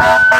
Bye.